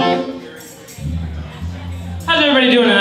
How's everybody doing tonight?